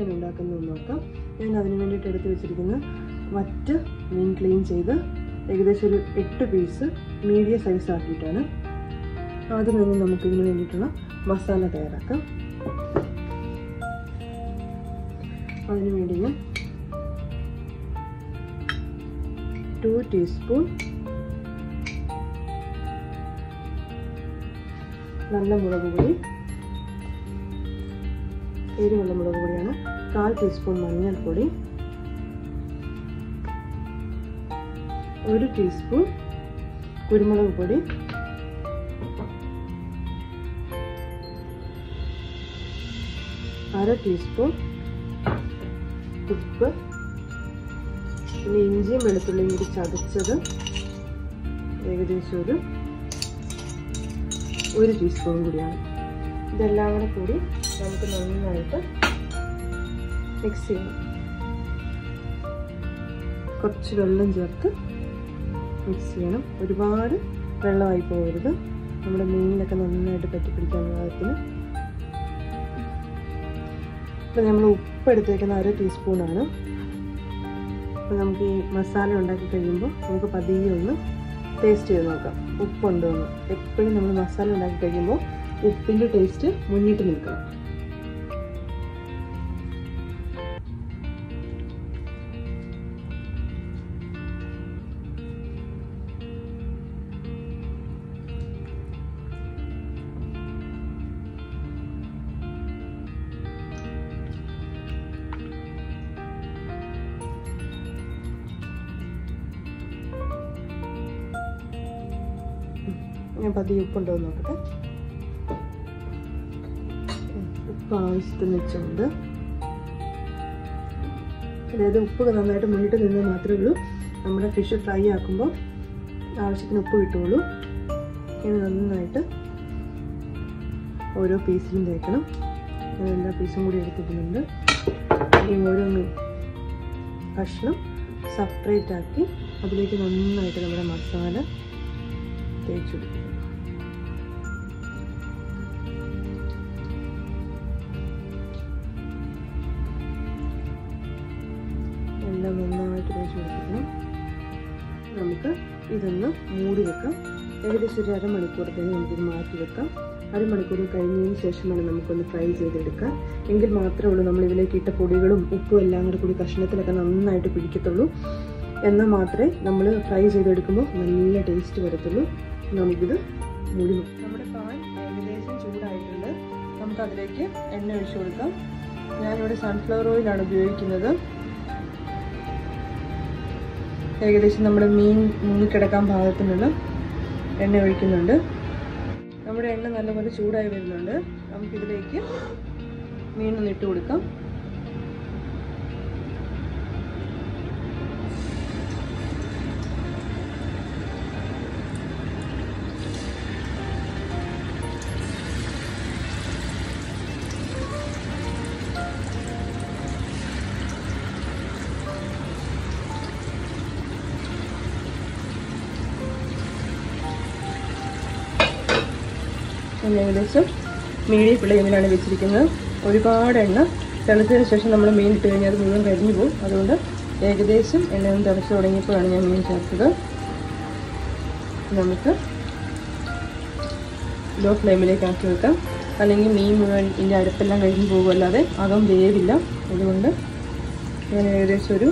എങ്ങനെയാണ് ഉണ്ടാക്കുന്നത് നോക്കാം ഞാൻ അതിന് വേണ്ടിയിട്ട് എടുത്ത് വെച്ചിരിക്കുന്ന വറ്റ് മീൻ ക്ലീൻ ചെയ്ത് ഏകദേശം ഒരു എട്ട് പീസ് മീഡിയം സൈസ് ആക്കിയിട്ടാണ്. ആദ്യം തന്നെ നമുക്ക് ഇതിന് വേണ്ടിയിട്ടുള്ള മസാല തയ്യാറാക്കാം. അതിന് വേണ്ടി ഞാൻ ടു ടീസ്പൂൺ നല്ല മുളക് പൊടി എരിവുള്ള മുളക് പൊടിയാണ്. കാൽ ടീസ്പൂൺ മഞ്ഞൾപ്പൊടി. ഒരു ടീസ്പൂൺ കുരുമുളക് പൊടി. അര ടീസ്പൂൺ ഉപ്പ്. പിന്നെ ഇഞ്ചിയും വെളുത്തുള്ളിയും കൂടി ചതച്ചത് ഏകദേശം ഒരു ഒരു ടീസ്പൂൺ കൂടിയാണ്. ഇതെല്ലാം കൂടെ കൂടി നമുക്ക് നന്നായിട്ട് മിക്സ് ചെയ്യണം കുറച്ച് വെള്ളം ചേർത്ത് മിക്സ് ചെയ്യണം. ഒരുപാട് വെള്ളമായി പോകരുത്. നമ്മുടെ മീനിലൊക്കെ നന്നായിട്ട് പറ്റിപ്പിടിക്കാൻ പാകത്തിന്. ഇപ്പം നമ്മൾ ഉപ്പ് എടുത്തേക്കുന്ന അര ടീസ്പൂണാണ് അപ്പം നമുക്ക് ഈ മസാല ഉണ്ടാക്കി കഴിയുമ്പോൾ നമുക്ക് പതിയെ ഒന്ന് ടേസ്റ്റ് ചെയ്ത് നോക്കാം. ഉപ്പുണ്ടോ എന്ന്. എപ്പോഴും നമ്മൾ മസാല ഉണ്ടാക്കി കഴിയുമ്പോൾ ഉപ്പിന്റെ ടേസ്റ്റ് മുന്നിട്ട് നിൽക്കണം. ഞാൻ പതിയെ ഉപ്പുണ്ടോ എന്ന് നോക്കട്ടെ. ഉപ്പ് ആവശ്യത്തിന് വെച്ചുകൊണ്ട് അതായത് ഉപ്പ് നന്നായിട്ട് മുന്നിട്ട് നിന്ന് മാത്രമേ ഉള്ളൂ. നമ്മുടെ ഫിഷ് ഫ്രൈ ആക്കുമ്പോൾ ആവശ്യത്തിന് ഉപ്പ് കിട്ടുള്ളൂ ഇനി നന്നായിട്ട് ഓരോ പീസിലും തേക്കണം. ഞാൻ എല്ലാ പീസും കൂടി എടുത്തിട്ടുണ്ട്. ഈ ഓരോ കഷ്ണം സെപ്പറേറ്റ് ആക്കി അതിലേക്ക് നന്നായിട്ട് നമ്മുടെ മസാല തേച്ച് എല്ലാം നന്നായിട്ട് തേച്ച് കൊടുക്കണം നമുക്ക് ഇതൊന്ന് മൂടി വെക്കാം ഏകദേശം ഒരു അരമണിക്കൂറത്തേക്ക് നമുക്കിത് മാറ്റി വെക്കാം അരമണിക്കൂർ കഴിഞ്ഞതിന് ശേഷമാണ് നമുക്കൊന്ന് ഫ്രൈ ചെയ്തെടുക്കാം. എങ്കിൽ മാത്രമേ ഉള്ളൂ നമ്മൾ ഇതിലേക്ക് ഇട്ട പൊടികളും ഉപ്പും എല്ലാം കൂടെ കൂടി കഷ്ണത്തിലൊക്കെ നന്നായിട്ട് പിടിക്കത്തുള്ളൂ. എന്നാൽ മാത്രമേ നമ്മൾ ഫ്രൈ ചെയ്തെടുക്കുമ്പോൾ നല്ല ടേസ്റ്റ് വരത്തുള്ളൂ. നമുക്കിത് മൂടി നമ്മുടെ പാൻ ഏകദേശം ചൂടായിട്ടുണ്ട്. നമുക്കതിലേക്ക് എണ്ണ ഒഴിച്ചു കൊടുക്കാം. ഞാനിവിടെ സൺഫ്ലവർ ഓയിലാണ് ഉപയോഗിക്കുന്നത്. ഏകദേശം നമ്മുടെ മീൻ മുങ്ങിക്കിടക്കാൻ പാകത്തിനുള്ള എണ്ണ ഒഴിക്കുന്നുണ്ട്. നമ്മുടെ എണ്ണ നല്ലപോലെ ചൂടായി വരുന്നുണ്ട്. നമുക്കിതിലേക്ക് മീനൊന്ന് ഇട്ട് കൊടുക്കാം. ഞാൻ ഏകദേശം മീഡിയം ഫ്ലെയിമിലാണ് വെച്ചിരിക്കുന്നത്. ഒരുപാട് എണ്ണ തിളച്ചതിന് ശേഷം നമ്മൾ മീൻ ഇട്ട് കഴിഞ്ഞാൽ അത് മുഴുവൻ കരിഞ്ഞു പോകും. അതുകൊണ്ട് ഏകദേശം എണ്ണ ഒന്ന് തിളച്ച് തുടങ്ങിയപ്പോഴാണ് ഞാൻ മീൻ ചേർത്തത്. നമുക്ക് ലോ ഫ്ലെയിമിലേക്ക് ആക്കി വെക്കാം. അല്ലെങ്കിൽ മീൻ മുഴുവൻ ഇതിന്റെ അടുപ്പെല്ലാം കഴിഞ്ഞ് പോകുമല്ലാതെ അകം വേവില്ല. അതുകൊണ്ട് ഞാൻ ഏകദേശം ഒരു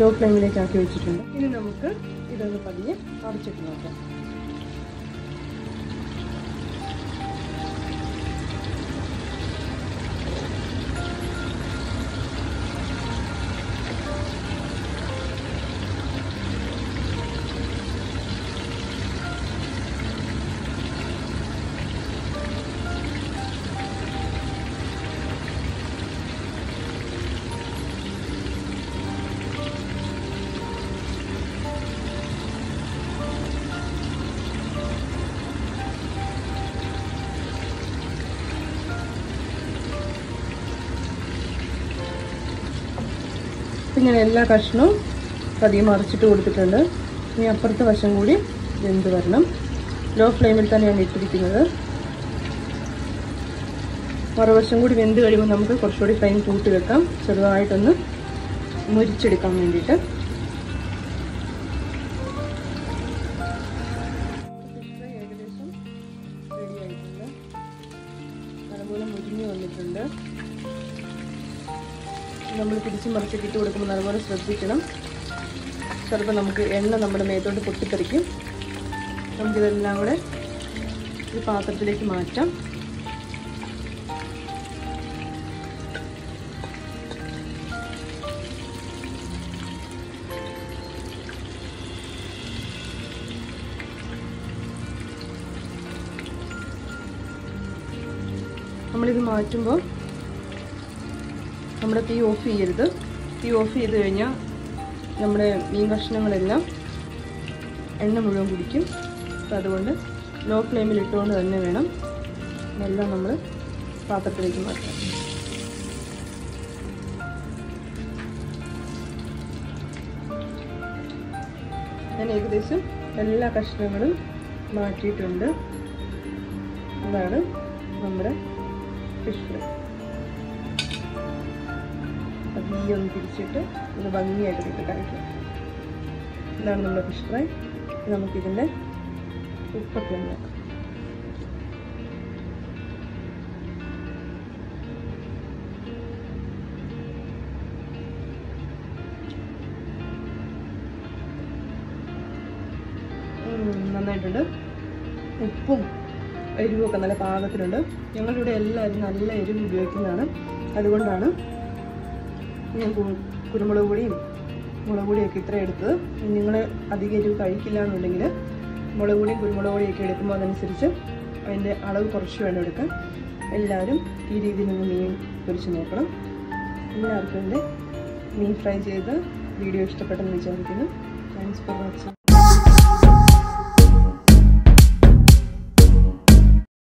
ലോ ഫ്ലെയിമിലേക്ക് ആക്കി വെച്ചിട്ടുണ്ട്. ഇനി നമുക്ക് ഇതൊന്ന് പതിയെ അടച്ചിട്ട് നോക്കാം. ഇങ്ങനെ എല്ലാ കഷ്ണവും പതിയെ മറിച്ചിട്ട് കൊടുത്തിട്ടുണ്ട്. ഇനി അപ്പുറത്തെ വശം കൂടി വെന്ത് വരണം. ലോ ഫ്ലെയിമിൽ തന്നെയാണ് ഇട്ടിരിക്കുന്നത്. മറുവശം കൂടി വെന്ത് കഴിയുമ്പോൾ നമുക്ക് കുറച്ചുകൂടി ഫ്ലെയിം കൂട്ടി വെക്കാം. ചെറുതായിട്ടൊന്ന് മുരിച്ചെടുക്കാൻ വേണ്ടിയിട്ട്. ഏകദേശം റെഡി ആയിട്ടുണ്ട്. നല്ലപോലെ മുരിഞ്ഞ് വന്നിട്ടുണ്ട്. നമ്മൾ തിരിച്ച് മറിച്ചൊക്കെ ഇട്ട് കൊടുക്കുമ്പോൾ നല്ലപോലെ ശ്രദ്ധിക്കണം. ചിലപ്പോൾ നമുക്ക് എണ്ണ നമ്മുടെ മേത്തോട്ട് പൊട്ടിത്തെറിക്കും. നമുക്കിതെല്ലാം കൂടെ ഒരു പാത്രത്തിലേക്ക് മാറ്റാം. നമ്മളിത് മാറ്റുമ്പോൾ നമ്മുടെ തീ ഓഫ് ചെയ്യരുത്. തീ ഓഫ് ചെയ്ത് കഴിഞ്ഞാൽ നമ്മുടെ മീൻ കഷ്ണങ്ങളെല്ലാം എണ്ണ മുഴുവൻ കുടിക്കും. അപ്പം അതുകൊണ്ട് ലോ ഫ്ലെയിമിൽ ഇട്ടുകൊണ്ട് തന്നെ വേണം എല്ലാം നമ്മൾ പാത്രത്തിലേക്ക് മാറ്റാം ഞാൻ ഏകദേശം എല്ലാ കഷ്ണങ്ങളും മാറ്റിയിട്ടുണ്ട്. അതാണ് നമ്മുടെ ഫിഷ് ഫ്രൈ പതിയെ ഒന്ന് തിരിച്ചിട്ട് ഒന്ന് ഭംഗിയായിട്ട് ഇട്ട് കഴിക്കാം ഇതാണ് നമ്മുടെ ഫിഷ് ഫ്രൈ നമുക്കിതിന്റെ ഉപ്പൊക്കെ ഒന്ന് നോക്കാം നന്നായിട്ടുണ്ട്. ഉപ്പും എരിവുമൊക്കെ നല്ല പാകത്തിലുണ്ട്. ഞങ്ങളിവിടെ എല്ലാവരും നല്ല എരിവ് ഉപയോഗിക്കുന്നതാണ്. അതുകൊണ്ടാണ് ഞാൻ കുരുമുളക് പൊടിയും മുളക് പൊടിയൊക്കെ ഇത്ര എടുത്തത്. നിങ്ങൾ അധികം എരിവ് കഴിക്കില്ല എന്നുണ്ടെങ്കിൽ മുളക് പൊടിയും കുരുമുളക് പൊടിയൊക്കെ എടുക്കുമ്പോൾ അതനുസരിച്ച് അതിന്റെ അളവ് കുറച്ച് വേണം എടുക്കാൻ. എല്ലാവരും ഈ രീതിയിൽ നിന്ന് മീൻ പൊരിച്ച് നോക്കണം. എല്ലാവർക്കും എന്റെ മീൻ ഫ്രൈ ചെയ്ത് വീഡിയോ ഇഷ്ടപ്പെട്ടെന്ന് വിചാരിക്കുന്നു. Thanks for watching